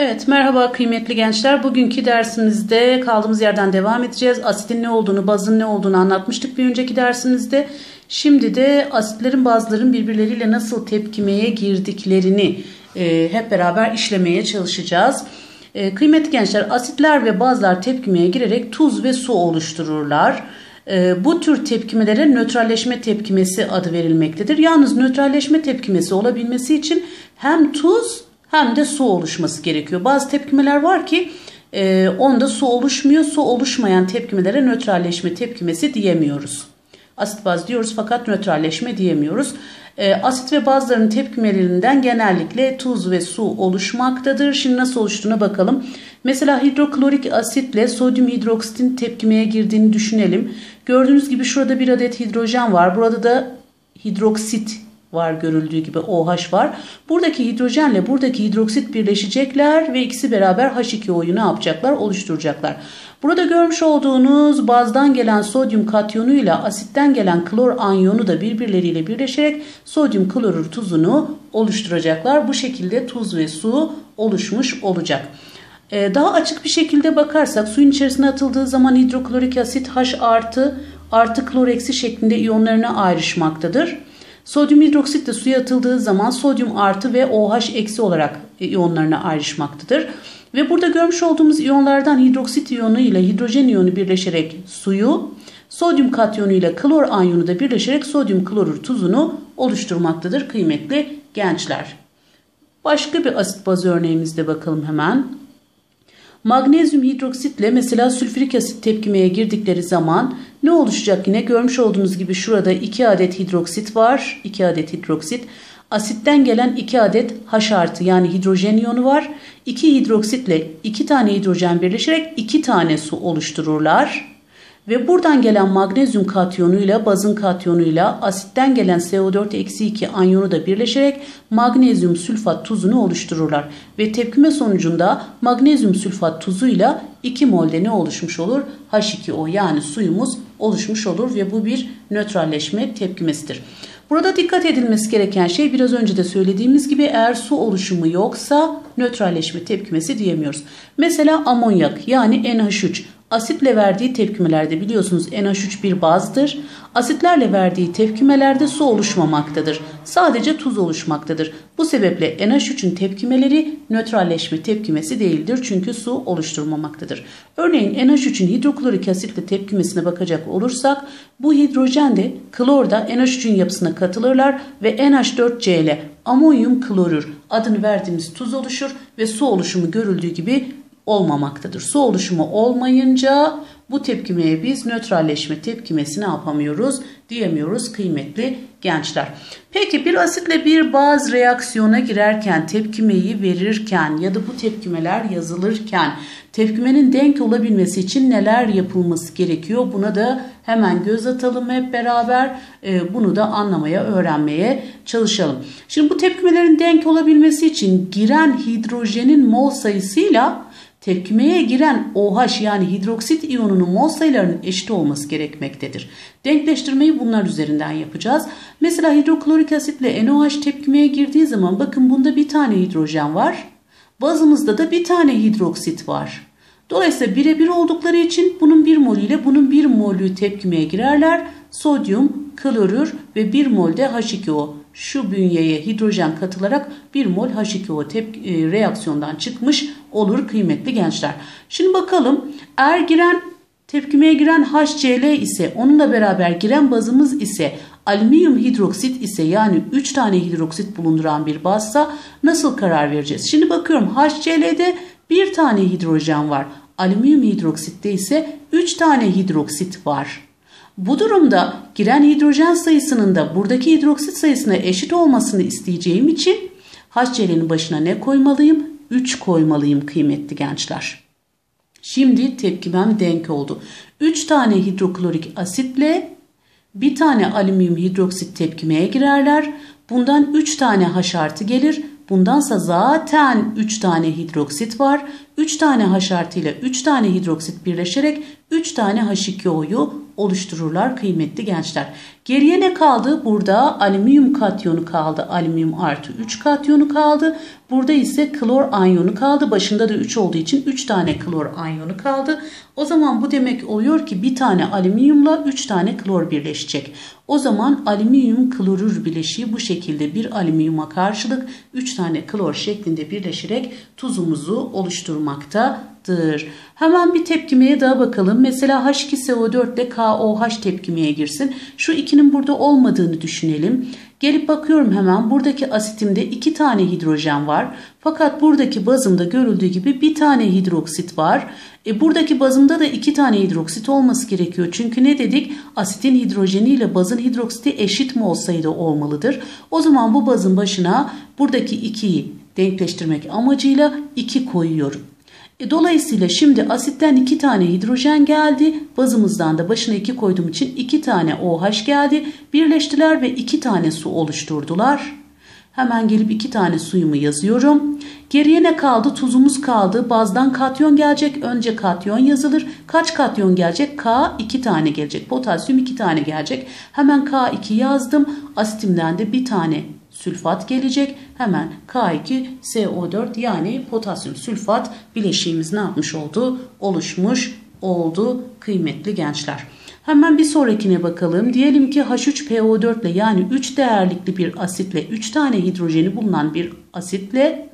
Evet merhaba kıymetli gençler. Bugünkü dersimizde kaldığımız yerden devam edeceğiz. Asitin ne olduğunu, bazın ne olduğunu anlatmıştık bir önceki dersimizde. Şimdi de asitlerin bazıların birbirleriyle nasıl tepkimeye girdiklerini e, hep beraber işlemeye çalışacağız. E, kıymetli gençler asitler ve bazlar tepkimeye girerek tuz ve su oluştururlar. E, bu tür tepkimelere nötralleşme tepkimesi adı verilmektedir. Yalnız nötralleşme tepkimesi olabilmesi için hem tuz hem de su oluşması gerekiyor. Bazı tepkimeler var ki e, onda su oluşmuyor. Su oluşmayan tepkimelere nötralleşme tepkimesi diyemiyoruz. Asit baz diyoruz fakat nötralleşme diyemiyoruz. E, asit ve bazların tepkimelerinden genellikle tuz ve su oluşmaktadır. Şimdi nasıl oluştuğuna bakalım. Mesela hidroklorik asitle sodyum hidroksitin tepkimeye girdiğini düşünelim. Gördüğünüz gibi şurada bir adet hidrojen var. Burada da hidroksit var görüldüğü gibi OH var. Buradaki hidrojenle buradaki hidroksit birleşecekler ve ikisi beraber H2O'yu ne yapacaklar? Oluşturacaklar. Burada görmüş olduğunuz bazdan gelen sodyum katyonu ile asitten gelen klor anyonu da birbirleriyle birleşerek sodyum klorür tuzunu oluşturacaklar. Bu şekilde tuz ve su oluşmuş olacak. Ee, daha açık bir şekilde bakarsak suyun içerisine atıldığı zaman hidroklorik asit H artı artı klor eksi şeklinde iyonlarına ayrışmaktadır. Sodyum hidroksit de suya atıldığı zaman sodyum artı ve OH eksi olarak iyonlarına ayrışmaktadır. Ve burada görmüş olduğumuz iyonlardan hidroksit iyonu ile hidrojen iyonu birleşerek suyu, sodyum katyonu ile klor anyonu da birleşerek sodyum klorür tuzunu oluşturmaktadır kıymetli gençler. Başka bir asit baz örneğimizde bakalım hemen. Magnezyum hidroksitle mesela sülfürik asit tepkimeye girdikleri zaman ne oluşacak yine? Görmüş olduğunuz gibi şurada 2 adet hidroksit var. 2 adet hidroksit. Asitten gelen 2 adet H artı yani hidrojen iyonu var. 2 hidroksitle 2 tane hidrojen birleşerek 2 tane su oluştururlar. Ve buradan gelen magnezyum katyonuyla bazın katyonuyla asitten gelen CO4-2 anyonu da birleşerek magnezyum sülfat tuzunu oluştururlar. Ve tepkime sonucunda magnezyum sülfat tuzuyla 2 molde ne oluşmuş olur? H2O yani suyumuz oluşmuş olur ve bu bir nötralleşme tepkimesidir. Burada dikkat edilmesi gereken şey biraz önce de söylediğimiz gibi eğer su oluşumu yoksa nötralleşme tepkimesi diyemiyoruz. Mesela amonyak yani NH3 Asitle verdiği tepkimelerde biliyorsunuz NH3 bir bazdır. Asitlerle verdiği tepkimelerde su oluşmamaktadır. Sadece tuz oluşmaktadır. Bu sebeple NH3'ün tepkimeleri nötralleşme tepkimesi değildir. Çünkü su oluşturmamaktadır. Örneğin NH3'ün hidroklorik asitle tepkimesine bakacak olursak bu hidrojen de klor da NH3'ün yapısına katılırlar ve NH4Cl amonyum klorür adını verdiğimiz tuz oluşur ve su oluşumu görüldüğü gibi olmamaktadır. Su oluşumu olmayınca bu tepkimeye biz nötralleşme tepkimesi ne yapamıyoruz diyemiyoruz kıymetli gençler. Peki bir asitle bir baz reaksiyona girerken tepkimeyi verirken ya da bu tepkimeler yazılırken tepkimenin denk olabilmesi için neler yapılması gerekiyor? Buna da hemen göz atalım hep beraber e, bunu da anlamaya öğrenmeye çalışalım. Şimdi bu tepkimelerin denk olabilmesi için giren hidrojenin mol sayısıyla tepkimeye giren OH yani hidroksit iyonunun mol sayılarının eşit olması gerekmektedir. Denkleştirmeyi bunlar üzerinden yapacağız. Mesela hidroklorik asitle NOH tepkimeye girdiği zaman bakın bunda bir tane hidrojen var. Bazımızda da bir tane hidroksit var. Dolayısıyla birebir oldukları için bunun bir molü ile bunun bir molü tepkimeye girerler. Sodyum, klorür ve bir mol de H2O şu bünyeye hidrojen katılarak bir mol H2O tep e, reaksiyondan çıkmış olur kıymetli gençler. Şimdi bakalım eğer giren tepkimeye giren HCl ise onunla beraber giren bazımız ise alüminyum hidroksit ise yani 3 tane hidroksit bulunduran bir bazsa nasıl karar vereceğiz? Şimdi bakıyorum HCl'de bir tane hidrojen var. Alüminyum hidroksitte ise 3 tane hidroksit var. Bu durumda giren hidrojen sayısının da buradaki hidroksit sayısına eşit olmasını isteyeceğim için HCl'nin başına ne koymalıyım? 3 koymalıyım kıymetli gençler. Şimdi tepkimem denk oldu. 3 tane hidroklorik asitle bir tane alüminyum hidroksit tepkimeye girerler. Bundan 3 tane H gelir. Bundansa zaten 3 tane hidroksit var. 3 tane H artı ile 3 tane hidroksit birleşerek 3 tane H2O'yu oluştururlar kıymetli gençler. Geriye ne kaldı? Burada alüminyum katyonu kaldı. Alüminyum artı 3 katyonu kaldı. Burada ise klor anyonu kaldı. Başında da 3 olduğu için 3 tane klor anyonu kaldı. O zaman bu demek oluyor ki bir tane alüminyumla 3 tane klor birleşecek. O zaman alüminyum klorür bileşiği bu şekilde bir alüminyuma karşılık 3 tane klor şeklinde birleşerek tuzumuzu oluşturmaktadır. Hemen bir tepkimeye daha bakalım. Mesela H2SO4 ile KOH tepkimeye girsin. Şu ikinin burada olmadığını düşünelim. Gelip bakıyorum hemen buradaki asitimde iki tane hidrojen var. Fakat buradaki bazımda görüldüğü gibi bir tane hidroksit var. E buradaki bazımda da iki tane hidroksit olması gerekiyor. Çünkü ne dedik? Asitin hidrojeni ile bazın hidroksiti eşit mi olsaydı olmalıdır. O zaman bu bazın başına buradaki 2'yi denkleştirmek amacıyla 2 koyuyorum. E, dolayısıyla şimdi asitten 2 tane hidrojen geldi. Bazımızdan da başına 2 koyduğum için 2 tane OH geldi. Birleştiler ve 2 tane su oluşturdular. Hemen gelip 2 tane suyumu yazıyorum. Geriye ne kaldı? Tuzumuz kaldı. Bazdan katyon gelecek. Önce katyon yazılır. Kaç katyon gelecek? K 2 tane gelecek. Potasyum 2 tane gelecek. Hemen K2 yazdım. Asitimden de bir tane sülfat gelecek. Hemen K2SO4 yani potasyum sülfat bileşiğimiz ne yapmış oldu? Oluşmuş oldu kıymetli gençler. Hemen bir sonrakine bakalım. Diyelim ki H3PO4 ile yani 3 değerlikli bir asitle 3 tane hidrojeni bulunan bir asitle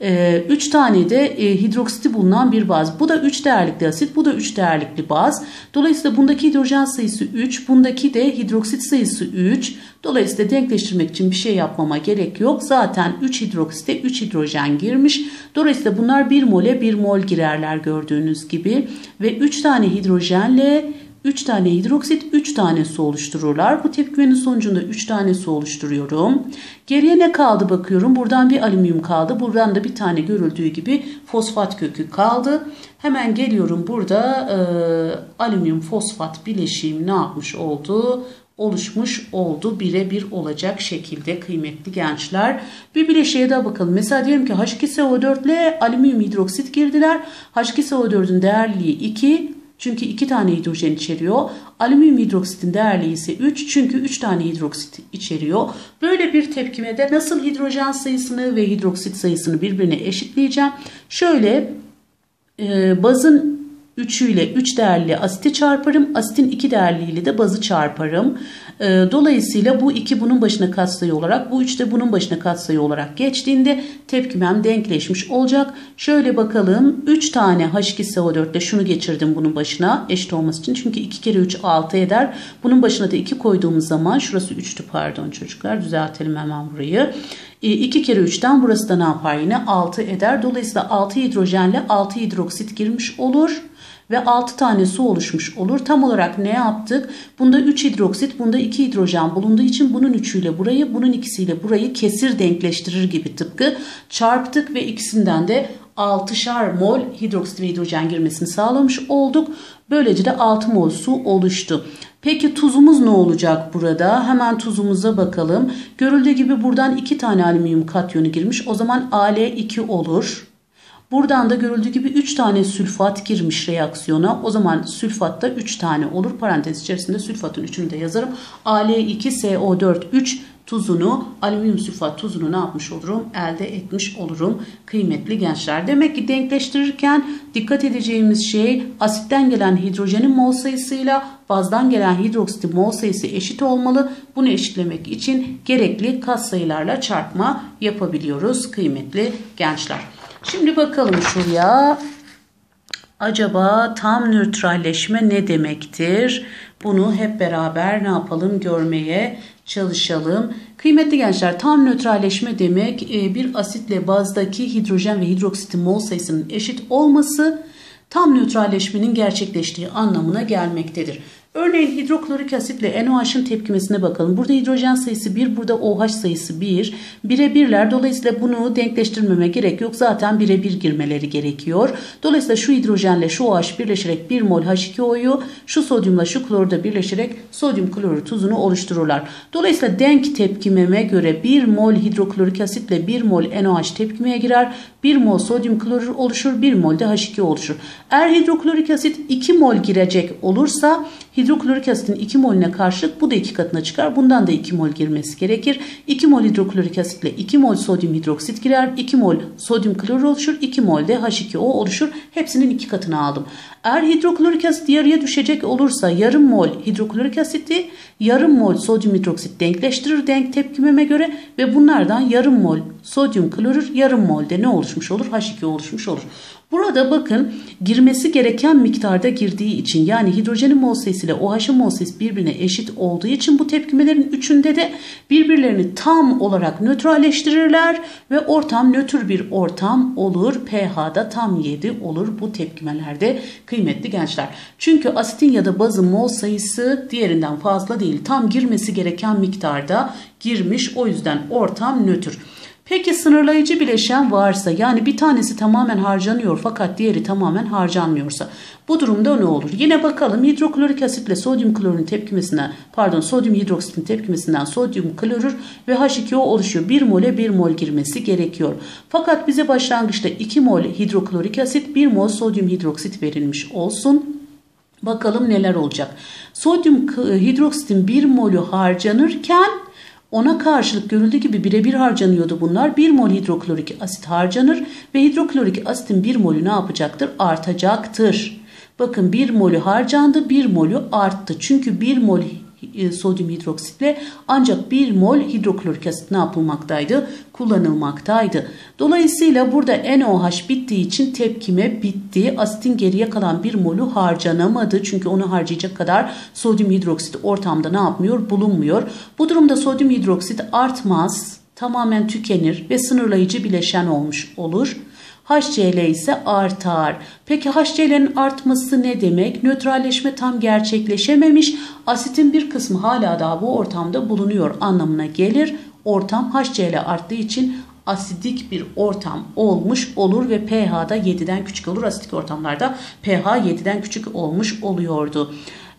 3 ee, tane de e, hidroksiti bulunan bir baz. Bu da 3 değerlikli asit, bu da 3 değerlikli baz. Dolayısıyla bundaki hidrojen sayısı 3, bundaki de hidroksit sayısı 3. Dolayısıyla denkleştirmek için bir şey yapmama gerek yok. Zaten 3 hidroksite 3 hidrojen girmiş. Dolayısıyla bunlar 1 mole 1 mol girerler gördüğünüz gibi. Ve 3 tane hidrojenle 3 tane hidroksit 3 tane su oluştururlar. Bu tepkimenin sonucunda 3 tane su oluşturuyorum. Geriye ne kaldı bakıyorum. Buradan bir alüminyum kaldı. Buradan da bir tane görüldüğü gibi fosfat kökü kaldı. Hemen geliyorum burada e, alüminyum fosfat bileşiğim ne yapmış oldu? oluşmuş oldu birebir olacak şekilde kıymetli gençler. Bir bileşiğe daha bakalım. Mesela diyelim ki H2SO4 ile alüminyum hidroksit girdiler. H2SO4'ün değerliliği 2, çünkü 2 tane hidrojen içeriyor. Alüminyum hidroksitin değerliği ise 3 çünkü 3 tane hidroksit içeriyor. Böyle bir tepkimede nasıl hidrojen sayısını ve hidroksit sayısını birbirine eşitleyeceğim. Şöyle e, bazın 3'ü ile 3 değerli asiti çarparım. Asitin 2 değerliyle de bazı çarparım. Ee, dolayısıyla bu 2 bunun başına katsayı olarak bu 3 de bunun başına katsayı olarak geçtiğinde tepkimem denkleşmiş olacak. Şöyle bakalım 3 tane H2SO4 ile şunu geçirdim bunun başına eşit olması için. Çünkü 2 kere 3 6 eder. Bunun başına da 2 koyduğumuz zaman şurası 3'tü pardon çocuklar düzeltelim hemen burayı. 2 e, kere 3'ten burası da ne yapar yine 6 eder. Dolayısıyla 6 hidrojenle 6 hidroksit girmiş olur ve 6 tane su oluşmuş olur. Tam olarak ne yaptık? Bunda 3 hidroksit, bunda 2 hidrojen bulunduğu için bunun 3'üyle burayı, bunun ikisiyle burayı kesir denkleştirir gibi tıpkı çarptık ve ikisinden de 6'şar mol hidroksit ve hidrojen girmesini sağlamış olduk. Böylece de 6 mol su oluştu. Peki tuzumuz ne olacak burada? Hemen tuzumuza bakalım. Görüldüğü gibi buradan 2 tane alüminyum katyonu girmiş. O zaman Al2 olur. Buradan da görüldüğü gibi 3 tane sülfat girmiş reaksiyona. O zaman sülfatta 3 tane olur. Parantez içerisinde sülfatın 3'ünü de yazarım. Al2SO4 3 tuzunu, alüminyum sülfat tuzunu ne yapmış olurum? Elde etmiş olurum kıymetli gençler. Demek ki denkleştirirken dikkat edeceğimiz şey asitten gelen hidrojenin mol sayısıyla bazdan gelen hidroksitin mol sayısı eşit olmalı. Bunu eşitlemek için gerekli katsayılarla çarpma yapabiliyoruz kıymetli gençler. Şimdi bakalım şuraya. Acaba tam nötralleşme ne demektir? Bunu hep beraber ne yapalım görmeye çalışalım. Kıymetli gençler tam nötralleşme demek e, bir asitle bazdaki hidrojen ve hidroksitin mol sayısının eşit olması tam nötralleşmenin gerçekleştiği anlamına gelmektedir. Örneğin hidroklorik asitle NOH'ın tepkimesine bakalım. Burada hidrojen sayısı 1, burada OH sayısı 1. Bire birler. Dolayısıyla bunu denkleştirmeme gerek yok. Zaten bire bir girmeleri gerekiyor. Dolayısıyla şu hidrojenle şu OH birleşerek 1 mol H2O'yu, şu sodyumla şu kloru da birleşerek sodyum klorür tuzunu oluştururlar. Dolayısıyla denk tepkimeme göre 1 mol hidroklorik asitle 1 mol NOH tepkimeye girer. 1 mol sodyum klorür oluşur, 1 mol de H2O oluşur. Eğer hidroklorik asit 2 mol girecek olursa asitin 2 molüne karşılık bu da 2 katına çıkar. Bundan da 2 mol girmesi gerekir. 2 mol hidroklorik asitle 2 mol sodyum hidroksit girer. 2 mol sodyum klorür oluşur. 2 mol de H2O oluşur. Hepsinin 2 katını aldım. Eğer hidroklorik asit yarıya düşecek olursa yarım mol hidroklorik asiti yarım mol sodyum hidroksit denkleştirir denk tepkimeme göre ve bunlardan yarım mol sodyum klorür yarım mol de ne oluşmuş olur? H2O oluşmuş olur. Burada bakın girmesi gereken miktarda girdiği için yani hidrojenin mol sayısı ile OH'ın mol sayısı birbirine eşit olduğu için bu tepkimelerin üçünde de birbirlerini tam olarak nötralleştirirler ve ortam nötr bir ortam olur. pH'da tam 7 olur bu tepkimelerde kıymetli gençler. Çünkü asitin ya da bazın mol sayısı diğerinden fazla değil. Tam girmesi gereken miktarda girmiş o yüzden ortam nötr. Peki sınırlayıcı bileşen varsa yani bir tanesi tamamen harcanıyor fakat diğeri tamamen harcanmıyorsa bu durumda ne olur? Yine bakalım hidroklorik asitle sodyum klorun tepkimesinden pardon sodyum hidroksitin tepkimesinden sodyum klorür ve H2O oluşuyor. 1 mole 1 mol girmesi gerekiyor. Fakat bize başlangıçta 2 mol hidroklorik asit 1 mol sodyum hidroksit verilmiş olsun. Bakalım neler olacak. Sodyum hidroksitin 1 molü harcanırken ona karşılık görüldüğü gibi birebir harcanıyordu bunlar. 1 mol hidroklorik asit harcanır ve hidroklorik asitin 1 molü ne yapacaktır? Artacaktır. Bakın 1 molü harcandı 1 molü arttı. Çünkü 1 mol sodyum hidroksitle ancak 1 mol hidroklorik asit ne yapılmaktaydı? Kullanılmaktaydı. Dolayısıyla burada NOH bittiği için tepkime bitti. Asitin geriye kalan 1 molü harcanamadı. Çünkü onu harcayacak kadar sodyum hidroksit ortamda ne yapmıyor? Bulunmuyor. Bu durumda sodyum hidroksit artmaz, tamamen tükenir ve sınırlayıcı bileşen olmuş olur. HCl ise artar. Peki HCl'nin artması ne demek? Nötralleşme tam gerçekleşememiş. Asitin bir kısmı hala daha bu ortamda bulunuyor anlamına gelir. Ortam HCl arttığı için asidik bir ortam olmuş olur ve pH'da 7'den küçük olur. Asidik ortamlarda pH 7'den küçük olmuş oluyordu.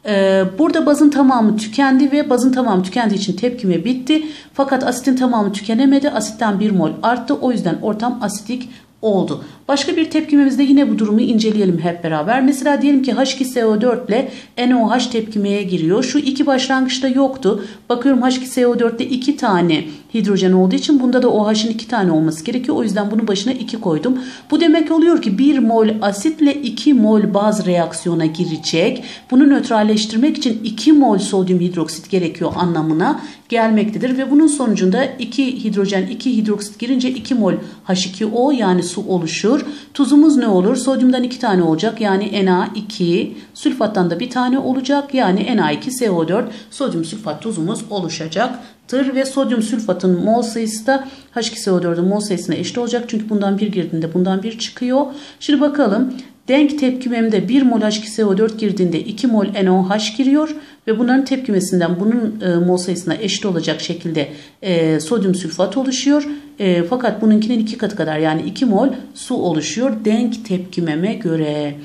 Ee, burada bazın tamamı tükendi ve bazın tamamı tükendiği için tepkime bitti. Fakat asitin tamamı tükenemedi. Asitten 1 mol arttı. O yüzden ortam asidik oldu. Başka bir tepkimemizde yine bu durumu inceleyelim hep beraber. Mesela diyelim ki H2SO4 ile NOH tepkimeye giriyor. Şu iki başlangıçta yoktu. Bakıyorum H2SO4'te iki tane hidrojen olduğu için bunda da OH'ın iki tane olması gerekiyor. O yüzden bunun başına iki koydum. Bu demek oluyor ki 1 mol asitle 2 mol baz reaksiyona girecek. Bunu nötralleştirmek için 2 mol sodyum hidroksit gerekiyor anlamına gelmektedir ve bunun sonucunda 2 hidrojen 2 hidroksit girince 2 mol H2O yani su oluşur. Tuzumuz ne olur? Sodyumdan 2 tane olacak yani Na2, sülfattan da bir tane olacak yani Na2SO4 sodyum sülfat tuzumuz oluşacaktır ve sodyum sülfatın mol sayısı da H2SO4'ün mol sayısına eşit olacak çünkü bundan bir girdiğinde bundan bir çıkıyor. Şimdi bakalım Denk tepkimemde 1 mol H2SO4 girdiğinde 2 mol NOH giriyor ve bunların tepkimesinden bunun e, mol sayısına eşit olacak şekilde e, sodyum sülfat oluşuyor. E, fakat bununkinin 2 katı kadar yani 2 mol su oluşuyor denk tepkimeme göre.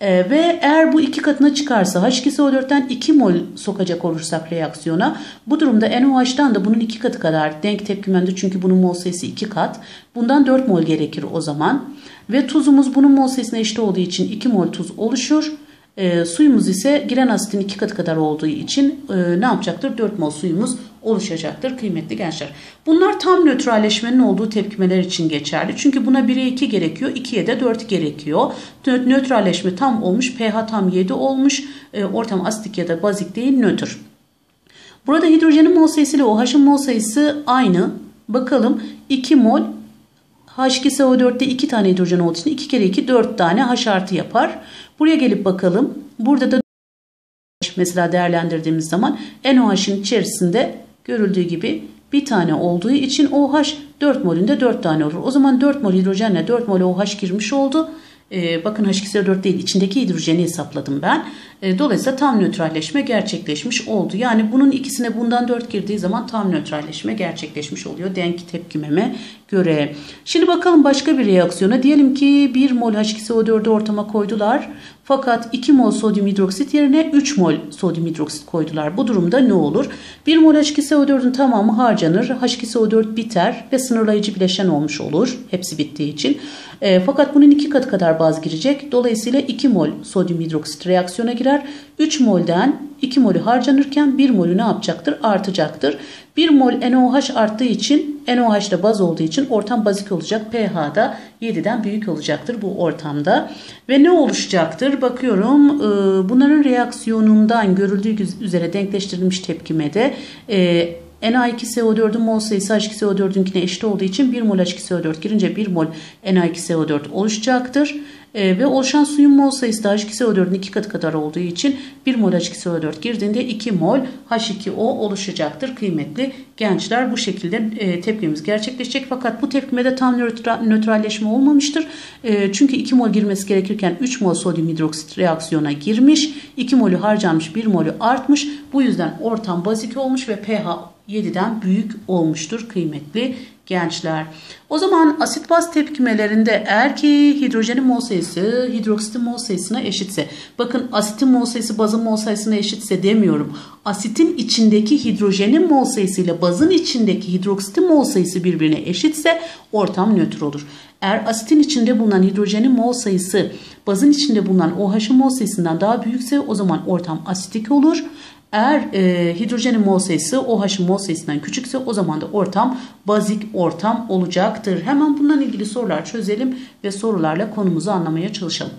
E, ve eğer bu iki katına çıkarsa H2SO4'ten 2 mol sokacak olursak reaksiyona bu durumda NOH'dan da bunun 2 katı kadar denk tepkimemde çünkü bunun mol sayısı 2 kat. Bundan 4 mol gerekir o zaman. Ve tuzumuz bunun mol sayısına eşit olduğu için 2 mol tuz oluşur. E, suyumuz ise giren asitin 2 katı kadar olduğu için e, ne yapacaktır? 4 mol suyumuz oluşacaktır kıymetli gençler. Bunlar tam nötralleşmenin olduğu tepkimeler için geçerli. Çünkü buna 1'e 2 gerekiyor, 2'ye de 4 gerekiyor. Nötralleşme tam olmuş, pH tam 7 olmuş. E, ortam asitik ya da bazik değil, nötr. Burada hidrojenin mol sayısı ile OH'ın mol sayısı aynı. Bakalım 2 mol H2SO4'te 2 tane hidrojen olduğu için 2 kere 2 4 tane H artı yapar. Buraya gelip bakalım. Burada da mesela değerlendirdiğimiz zaman NOH'ın içerisinde görüldüğü gibi bir tane olduğu için OH 4 molünde 4 tane olur. O zaman 4 mol hidrojenle 4 mol OH girmiş oldu. Ee, bakın H2SO4 değil içindeki hidrojeni hesapladım ben. Ee, dolayısıyla tam nötralleşme gerçekleşmiş oldu. Yani bunun ikisine bundan 4 girdiği zaman tam nötralleşme gerçekleşmiş oluyor. Denk tepkimeme göre. Şimdi bakalım başka bir reaksiyona. Diyelim ki 1 mol H2SO4'ü ortama koydular. Fakat 2 mol sodyum hidroksit yerine 3 mol sodyum hidroksit koydular. Bu durumda ne olur? 1 mol H2SO4'ün tamamı harcanır. H2SO4 biter ve sınırlayıcı bileşen olmuş olur. Hepsi bittiği için. E, fakat bunun 2 katı kadar baz girecek. Dolayısıyla 2 mol sodyum hidroksit reaksiyona girer. 3 molden 2 molü harcanırken 1 molü ne yapacaktır? Artacaktır. 1 mol NOH arttığı için NOH da baz olduğu için ortam bazik olacak. pH da 7'den büyük olacaktır bu ortamda. Ve ne oluşacaktır? Bakıyorum e, bunların reaksiyonundan görüldüğü üzere denkleştirilmiş tepkimede e, Na2SO4'ün mol sayısı H2SO4'ünkine eşit olduğu için 1 mol H2SO4 girince 1 mol Na2SO4 oluşacaktır. E, ve oluşan suyun mol sayısı da H2SO4'ün 2 katı kadar olduğu için 1 mol H2SO4 girdiğinde 2 mol H2O oluşacaktır. Kıymetli gençler bu şekilde e, tepkimiz gerçekleşecek. Fakat bu tepkimede tam nötra, nötralleşme olmamıştır. E, çünkü 2 mol girmesi gerekirken 3 mol sodyum hidroksit reaksiyona girmiş. 2 molü harcanmış 1 molü artmış. Bu yüzden ortam bazik olmuş ve pH 7'den büyük olmuştur kıymetli gençler. O zaman asit baz tepkimelerinde eğer ki hidrojenin mol sayısı hidroksitin mol sayısına eşitse bakın asitin mol sayısı bazın mol sayısına eşitse demiyorum. Asitin içindeki hidrojenin mol sayısı ile bazın içindeki hidroksitin mol sayısı birbirine eşitse ortam nötr olur. Eğer asitin içinde bulunan hidrojenin mol sayısı bazın içinde bulunan OH'ın mol sayısından daha büyükse o zaman ortam asitik olur. Eğer e, hidrojenin mol sayısı OH'ın mol sayısından küçükse o zaman da ortam bazik ortam olacaktır. Hemen bundan ilgili sorular çözelim ve sorularla konumuzu anlamaya çalışalım.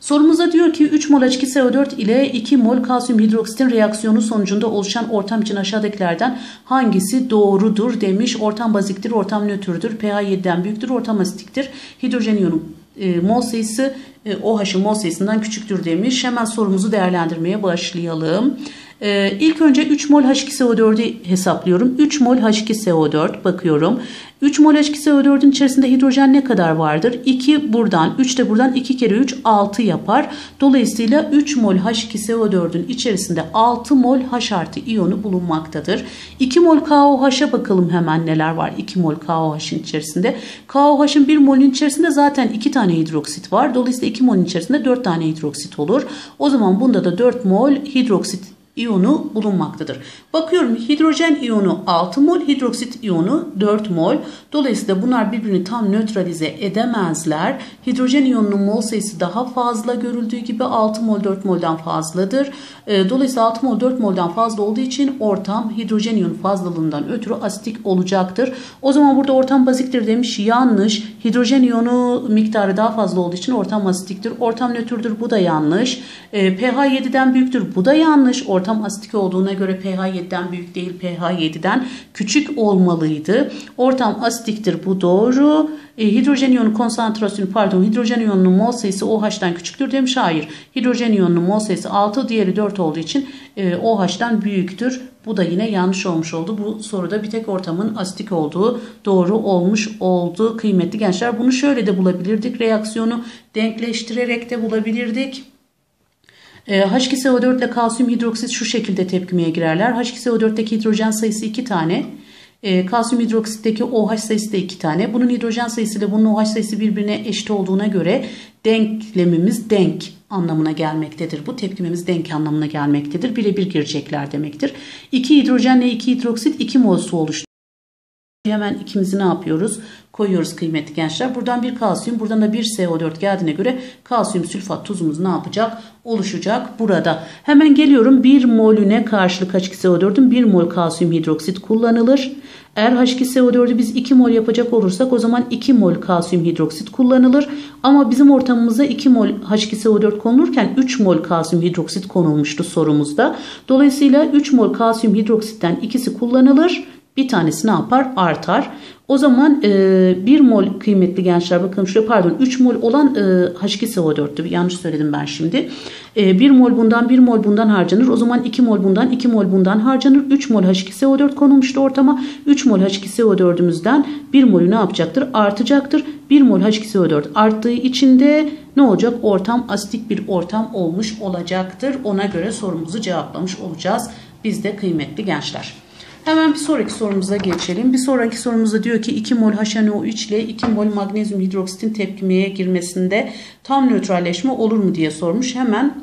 Sorumuza diyor ki 3 mol H2SO4 ile 2 mol kalsiyum hidroksitin reaksiyonu sonucunda oluşan ortam için aşağıdakilerden hangisi doğrudur demiş. Ortam baziktir, ortam nötrdür, pH 7'den büyüktür, ortam asitiktir. Hidrojen iyonu e, mol sayısı e, OH'ın mol sayısından küçüktür demiş. Hemen sorumuzu değerlendirmeye başlayalım. Ee, ilk önce 3 mol H2SO4'ü hesaplıyorum. 3 mol H2SO4 bakıyorum. 3 mol H2SO4'ün içerisinde hidrojen ne kadar vardır? 2 buradan, 3 de buradan 2 kere 3 6 yapar. Dolayısıyla 3 mol H2SO4'ün içerisinde 6 mol H artı iyonu bulunmaktadır. 2 mol KOH'a bakalım hemen neler var 2 mol KOH'ın içerisinde. KOH'ın 1 molün içerisinde zaten 2 tane hidroksit var. Dolayısıyla 2 molün içerisinde 4 tane hidroksit olur. O zaman bunda da 4 mol hidroksit iyonu bulunmaktadır. Bakıyorum hidrojen iyonu 6 mol, hidroksit iyonu 4 mol. Dolayısıyla bunlar birbirini tam nötralize edemezler. Hidrojen iyonunun mol sayısı daha fazla görüldüğü gibi 6 mol 4 moldan fazladır. Ee, dolayısıyla 6 mol 4 moldan fazla olduğu için ortam hidrojen iyonu fazlalığından ötürü asitik olacaktır. O zaman burada ortam baziktir demiş. Yanlış. Hidrojen iyonu miktarı daha fazla olduğu için ortam asitiktir. Ortam nötrdür. Bu da yanlış. Ee, pH 7'den büyüktür. Bu da yanlış. Ortam ortam asitik olduğuna göre pH 7'den büyük değil pH 7'den küçük olmalıydı. Ortam asitiktir bu doğru. E, hidrojen iyonu konsantrasyonu pardon hidrojen iyonunun mol sayısı OH'dan küçüktür demiş. Hayır. Hidrojen iyonunun mol sayısı 6 diğeri 4 olduğu için e, OH'dan büyüktür. Bu da yine yanlış olmuş oldu. Bu soruda bir tek ortamın asitik olduğu doğru olmuş oldu. Kıymetli gençler bunu şöyle de bulabilirdik. Reaksiyonu denkleştirerek de bulabilirdik. H2SO4 ile kalsiyum hidroksit şu şekilde tepkimeye girerler. H2SO4'teki hidrojen sayısı 2 tane. E, kalsiyum hidroksitteki OH sayısı da 2 tane. Bunun hidrojen sayısı ile bunun OH sayısı birbirine eşit olduğuna göre denklemimiz denk anlamına gelmektedir. Bu tepkimemiz denk anlamına gelmektedir. Birebir girecekler demektir. 2 hidrojenle 2 hidroksit 2 mol su oluşturur. Hemen ikimizi ne yapıyoruz? Koyuyoruz kıymetli gençler. Buradan bir kalsiyum, buradan da bir CO4 geldiğine göre kalsiyum sülfat tuzumuz ne yapacak? Oluşacak burada. Hemen geliyorum. 1 molüne karşılık H2SO4'ün 1 mol kalsiyum hidroksit kullanılır. Eğer H2SO4'ü biz 2 mol yapacak olursak o zaman 2 mol kalsiyum hidroksit kullanılır. Ama bizim ortamımıza 2 mol H2SO4 konulurken 3 mol kalsiyum hidroksit konulmuştu sorumuzda. Dolayısıyla 3 mol kalsiyum hidroksitten ikisi kullanılır bir tanesi ne yapar? Artar. O zaman e, 1 mol kıymetli gençler bakın şuraya pardon 3 mol olan e, H2SO4'tü. Yanlış söyledim ben şimdi. E, 1 mol bundan 1 mol bundan harcanır. O zaman 2 mol bundan 2 mol bundan harcanır. 3 mol H2SO4 konulmuştu ortama. 3 mol H2SO4'ümüzden 1 molü ne yapacaktır? Artacaktır. 1 mol H2SO4 arttığı için de ne olacak? Ortam asitik bir ortam olmuş olacaktır. Ona göre sorumuzu cevaplamış olacağız. Biz de kıymetli gençler. Hemen bir sonraki sorumuza geçelim. Bir sonraki sorumuzda diyor ki 2 mol HNO3 ile 2 mol magnezyum hidroksitin tepkimeye girmesinde tam nötralleşme olur mu diye sormuş. Hemen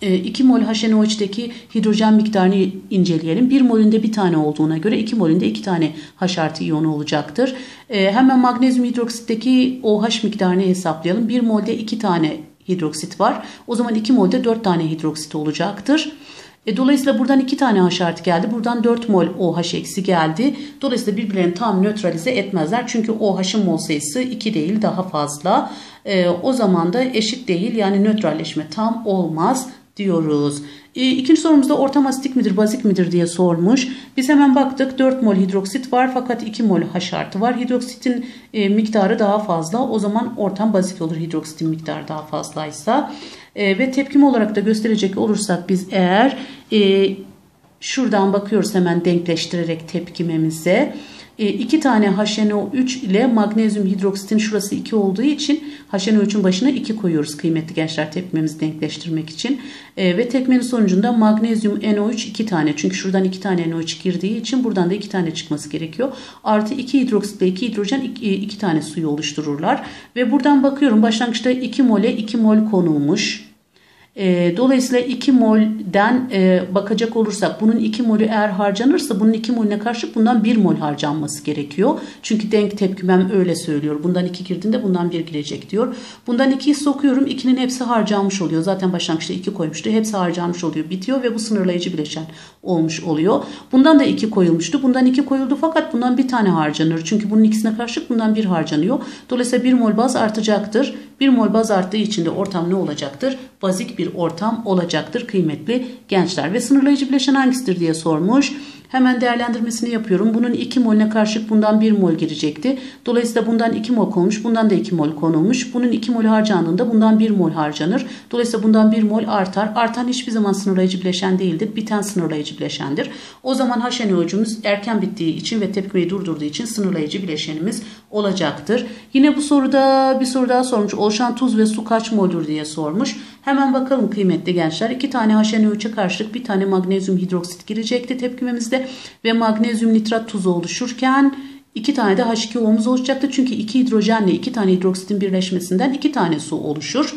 2 e, mol HNO3'deki hidrojen miktarını inceleyelim. 1 molünde bir tane olduğuna göre 2 molünde 2 tane H artı iyonu olacaktır. E, hemen magnezyum hidroksitteki OH miktarını hesaplayalım. 1 molde 2 tane hidroksit var. O zaman 2 molde 4 tane hidroksit olacaktır. E, dolayısıyla buradan 2 tane H artı geldi. Buradan 4 mol OH eksi geldi. Dolayısıyla birbirlerini tam nötralize etmezler. Çünkü OH'ın mol sayısı 2 değil daha fazla. E, o zaman da eşit değil yani nötralleşme tam olmaz diyoruz. E, ikinci sorumuzda ortam asitik midir, bazik midir diye sormuş. Biz hemen baktık 4 mol hidroksit var fakat 2 mol H artı var. Hidroksitin e, miktarı daha fazla. O zaman ortam bazik olur hidroksitin miktarı daha fazlaysa. E, ve tepkimi olarak da gösterecek olursak biz eğer e, şuradan bakıyoruz hemen denkleştirerek tepkimemize. E, iki tane HNO3 ile magnezyum hidroksitin şurası 2 olduğu için HNO3'ün başına 2 koyuyoruz kıymetli gençler tepkimemizi denkleştirmek için. E, ve tepmenin sonucunda magnezyum NO3 2 tane çünkü şuradan 2 tane NO3 girdiği için buradan da 2 tane çıkması gerekiyor. Artı 2 hidroksit ve 2 hidrojen 2 tane suyu oluştururlar. Ve buradan bakıyorum başlangıçta 2 mole 2 mol konulmuş. E, dolayısıyla 2 molden e, bakacak olursak bunun 2 molü eğer harcanırsa bunun 2 molüne karşı bundan 1 mol harcanması gerekiyor. Çünkü denk tepkimem öyle söylüyor. Bundan 2 girdiğinde bundan 1 girecek diyor. Bundan 2'yi sokuyorum. 2'nin hepsi harcanmış oluyor. Zaten başlangıçta 2 koymuştu. Hepsi harcanmış oluyor. Bitiyor ve bu sınırlayıcı bileşen olmuş oluyor. Bundan da 2 koyulmuştu. Bundan 2 koyuldu fakat bundan bir tane harcanır. Çünkü bunun ikisine karşılık bundan 1 harcanıyor. Dolayısıyla 1 mol baz artacaktır. 1 mol baz arttığı için de ortam ne olacaktır? Bazik bir ortam olacaktır kıymetli gençler. Ve sınırlayıcı bileşen hangisidir diye sormuş. Hemen değerlendirmesini yapıyorum. Bunun 2 molüne karşılık bundan 1 mol girecekti. Dolayısıyla bundan 2 mol konmuş. Bundan da 2 mol konulmuş. Bunun 2 mol harcandığında bundan 1 mol harcanır. Dolayısıyla bundan 1 mol artar. Artan hiçbir zaman sınırlayıcı bileşen değildir. Biten sınırlayıcı bileşendir. O zaman HNO'cumuz erken bittiği için ve tepkimeyi durdurduğu için sınırlayıcı bileşenimiz olacaktır. Yine bu soruda bir soru daha sormuş. Oluşan tuz ve su kaç moldur diye sormuş. Hemen bakalım kıymetli gençler. 2 tane HNO3'e karşılık bir tane magnezyum hidroksit girecekti tepkimemizde ve magnezyum nitrat tuzu oluşurken iki tane de H2O'muz oluşacaktı. Çünkü iki hidrojenle iki tane hidroksitin birleşmesinden iki tane su oluşur.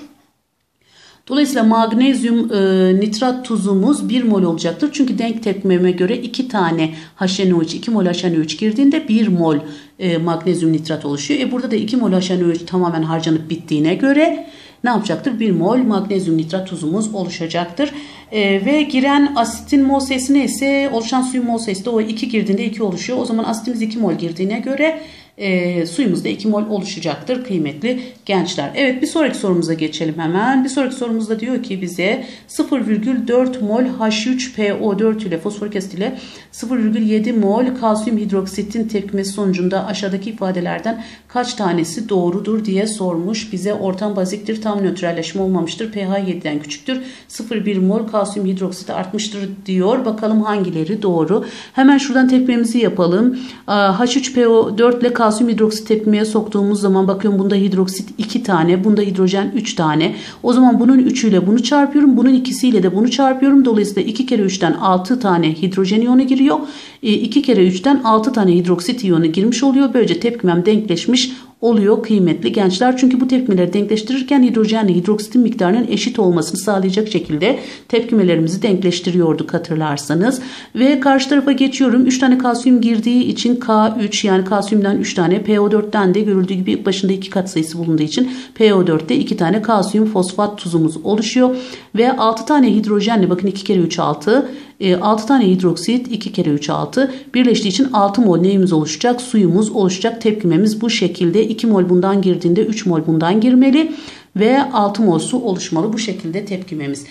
Dolayısıyla magnezyum e, nitrat tuzumuz 1 mol olacaktır. Çünkü denk tepkimeme göre 2 tane HNO3, 2 mol HNO3 girdiğinde 1 mol e, magnezyum nitrat oluşuyor. E burada da 2 mol HNO3 tamamen harcanıp bittiğine göre ne yapacaktır? 1 mol magnezyum nitrat tuzumuz oluşacaktır. E, ve giren asitin mol sayısı neyse oluşan suyun mol sayısı da o 2 girdiğinde 2 oluşuyor. O zaman asitimiz 2 mol girdiğine göre e, suyumuzda 2 mol oluşacaktır kıymetli gençler. Evet bir sonraki sorumuza geçelim hemen. Bir sonraki sorumuzda diyor ki bize 0,4 mol H3PO4 ile fosforik asit ile 0,7 mol kalsiyum hidroksitin tepkimesi sonucunda aşağıdaki ifadelerden kaç tanesi doğrudur diye sormuş. Bize ortam baziktir, tam nötralleşme olmamıştır, pH 7'den küçüktür, 0,1 mol kalsiyum hidroksit artmıştır diyor. Bakalım hangileri doğru. Hemen şuradan tepkimemizi yapalım. H3PO4 ile kalsiyum hidroksit tepkimeye soktuğumuz zaman bakıyorum bunda hidroksit 2 tane, bunda hidrojen 3 tane. O zaman bunun 3'üyle bunu çarpıyorum. Bunun ikisiyle de bunu çarpıyorum. Dolayısıyla 2 kere 3'ten 6 tane hidrojen iyonu giriyor. 2 e, kere 3'ten 6 tane hidroksit iyonu girmiş oluyor. Böylece tepkimem denkleşmiş oluyor kıymetli gençler. Çünkü bu tepkimeleri denkleştirirken hidrojenle hidroksitin miktarının eşit olmasını sağlayacak şekilde tepkimelerimizi denkleştiriyorduk hatırlarsanız. Ve karşı tarafa geçiyorum. 3 tane kalsiyum girdiği için K3 yani kalsiyumdan 3 tane PO4'ten de görüldüğü gibi başında 2 kat sayısı bulunduğu için PO4'te 2 tane kalsiyum fosfat tuzumuz oluşuyor. Ve 6 tane hidrojenle bakın 2 kere 3 6 6 tane hidroksit 2 kere 3 6 birleştiği için 6 mol neyimiz oluşacak? Suyumuz oluşacak. Tepkimemiz bu şekilde 2 mol bundan girdiğinde 3 mol bundan girmeli ve 6 mol su oluşmalı bu şekilde tepkimemiz.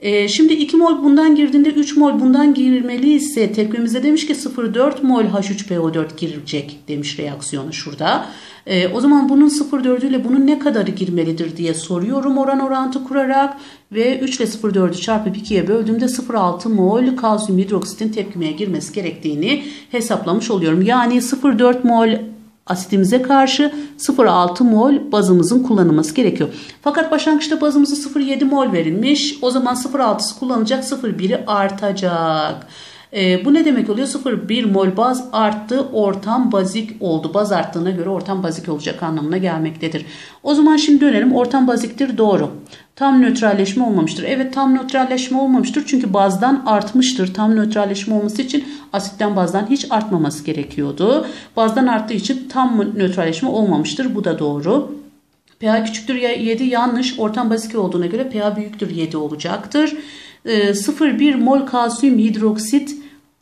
Ee, şimdi 2 mol bundan girdiğinde 3 mol bundan girmeli ise tepkimemize demiş ki 0,4 mol H3PO4 girecek demiş reaksiyonu şurada. E, o zaman bunun 0,4 ile bunun ne kadarı girmelidir diye soruyorum oran orantı kurarak ve 3 ile 0,4'ü çarpıp 2'ye böldüğümde 0,6 mol kalsiyum hidroksitin tepkimeye girmesi gerektiğini hesaplamış oluyorum. Yani 0,4 mol asitimize karşı 0,6 mol bazımızın kullanılması gerekiyor. Fakat başlangıçta bazımızı 0,7 mol verilmiş. O zaman 0,6'sı kullanılacak 0,1'i artacak. E, bu ne demek oluyor? 0,1 mol baz arttı ortam bazik oldu. Baz arttığına göre ortam bazik olacak anlamına gelmektedir. O zaman şimdi dönelim ortam baziktir doğru. Tam nötralleşme olmamıştır. Evet tam nötralleşme olmamıştır çünkü bazdan artmıştır. Tam nötralleşme olması için asitten bazdan hiç artmaması gerekiyordu. Bazdan arttığı için tam nötralleşme olmamıştır. Bu da doğru. pH küçüktür 7 yanlış. Ortam bazik olduğuna göre pH büyüktür 7 olacaktır. 0,1 ee, mol kalsiyum hidroksit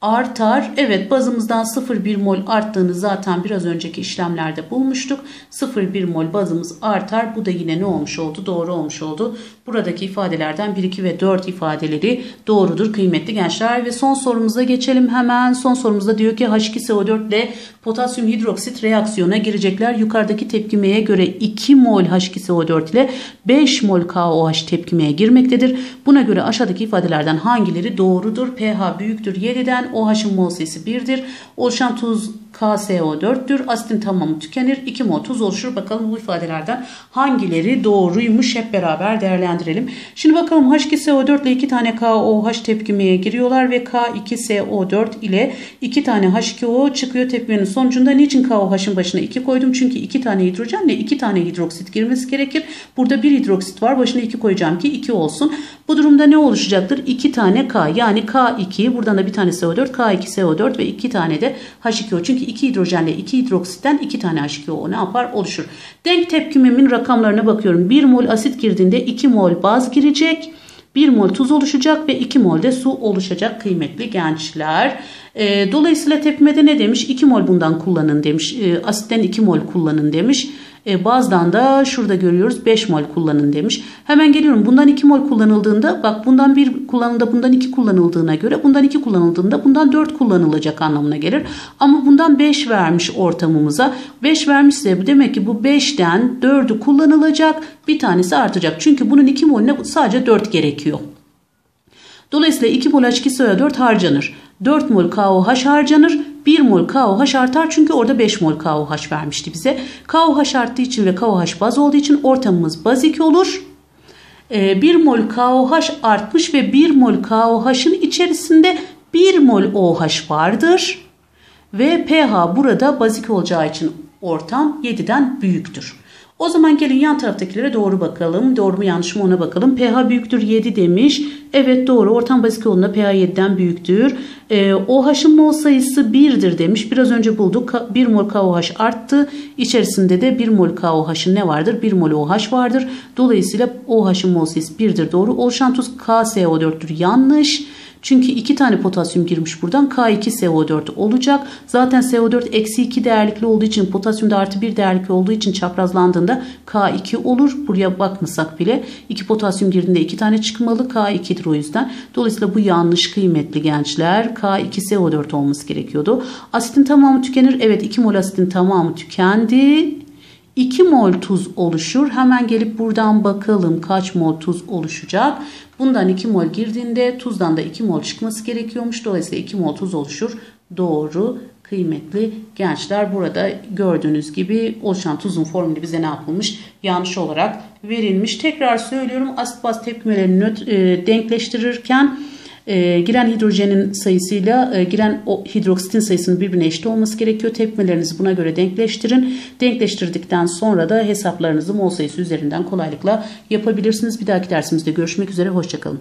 artar. Evet bazımızdan 0,1 mol arttığını zaten biraz önceki işlemlerde bulmuştuk. 0,1 mol bazımız artar. Bu da yine ne olmuş oldu? Doğru olmuş oldu. Buradaki ifadelerden 1, 2 ve 4 ifadeleri doğrudur kıymetli gençler. Ve son sorumuza geçelim hemen. Son sorumuzda diyor ki H2SO4 ile potasyum hidroksit reaksiyona girecekler. Yukarıdaki tepkimeye göre 2 mol H2SO4 ile 5 mol KOH tepkimeye girmektedir. Buna göre aşağıdaki ifadelerden hangileri doğrudur? pH büyüktür 7'den OH'ın mol sayısı 1'dir. Oluşan tuz KSO4'tür. Asitin tamamı tükenir. 2 mol tuz oluşur. Bakalım bu ifadelerden hangileri doğruymuş hep beraber değerlendirelim. Şimdi bakalım H2SO4 ile 2 tane KOH tepkimeye giriyorlar ve K2SO4 ile 2 tane H2O çıkıyor tepkimenin sonucunda. Niçin KOH'ın başına 2 koydum? Çünkü 2 tane hidrojenle 2 tane hidroksit girmesi gerekir. Burada bir hidroksit var. Başına 2 koyacağım ki 2 olsun. Bu durumda ne oluşacaktır? 2 tane K yani K2 buradan da bir tane CO4 K2SO4 ve 2 tane de H2O. Çünkü 2 hidrojenle 2 hidroksitten 2 tane H2O ne yapar? Oluşur. Denk tepkimemin rakamlarına bakıyorum. 1 mol asit girdiğinde 2 mol baz girecek. 1 mol tuz oluşacak ve 2 mol de su oluşacak kıymetli gençler. E, dolayısıyla tepkimede ne demiş? 2 mol bundan kullanın demiş. E, asitten 2 mol kullanın demiş. E, bazdan da şurada görüyoruz 5 mol kullanın demiş. Hemen geliyorum. Bundan 2 mol kullanıldığında bak bundan 1 kullanıldığında bundan 2 kullanıldığına göre bundan 2 kullanıldığında bundan 4 kullanılacak anlamına gelir. Ama bundan 5 vermiş ortamımıza. 5 vermişse demek ki bu 5'ten 4'ü kullanılacak. Bir tanesi artacak. Çünkü bunun 2 molüne sadece 4 gerekiyor. Dolayısıyla 2 mol H2SO4 harcanır. 4 mol KOH harcanır. 1 mol KOH artar çünkü orada 5 mol KOH vermişti bize. KOH arttığı için ve KOH baz olduğu için ortamımız bazik olur. 1 ee, mol KOH artmış ve 1 mol KOH'ın içerisinde 1 mol OH vardır. Ve pH burada bazik olacağı için ortam 7'den büyüktür. O zaman gelin yan taraftakilere doğru bakalım. Doğru mu yanlış mı ona bakalım. pH büyüktür 7 demiş. Evet doğru. Ortam bazik olduğunda pH 7'den büyüktür. Ee, OH'ın mol sayısı 1'dir demiş. Biraz önce bulduk. 1 mol KOH arttı. İçerisinde de 1 mol KOH'ın ne vardır? 1 mol OH vardır. Dolayısıyla OH'ın mol sayısı 1'dir doğru. Oluşan tuz KSO4'tür. Yanlış. Çünkü iki tane potasyum girmiş buradan. K2SO4 olacak. Zaten CO4 eksi 2 değerlikli olduğu için potasyum da artı 1 değerlikli olduğu için çaprazlandığında K2 olur. Buraya bakmasak bile 2 potasyum girdiğinde 2 tane çıkmalı. K2'dir o yüzden. Dolayısıyla bu yanlış kıymetli gençler. K2SO4 olması gerekiyordu. Asitin tamamı tükenir. Evet 2 mol asitin tamamı tükendi. 2 mol tuz oluşur. Hemen gelip buradan bakalım kaç mol tuz oluşacak. Bundan 2 mol girdiğinde tuzdan da 2 mol çıkması gerekiyormuş. Dolayısıyla 2 mol tuz oluşur. Doğru kıymetli gençler burada gördüğünüz gibi oluşan tuzun formülü bize ne yapılmış? Yanlış olarak verilmiş. Tekrar söylüyorum asit baz tepkimelerini e, denkleştirirken e, giren hidrojenin sayısıyla e, giren o hidroksitin sayısının birbirine eşit olması gerekiyor. Tepkimelerinizi buna göre denkleştirin. Denkleştirdikten sonra da hesaplarınızı mol sayısı üzerinden kolaylıkla yapabilirsiniz. Bir dahaki dersimizde görüşmek üzere. Hoşçakalın.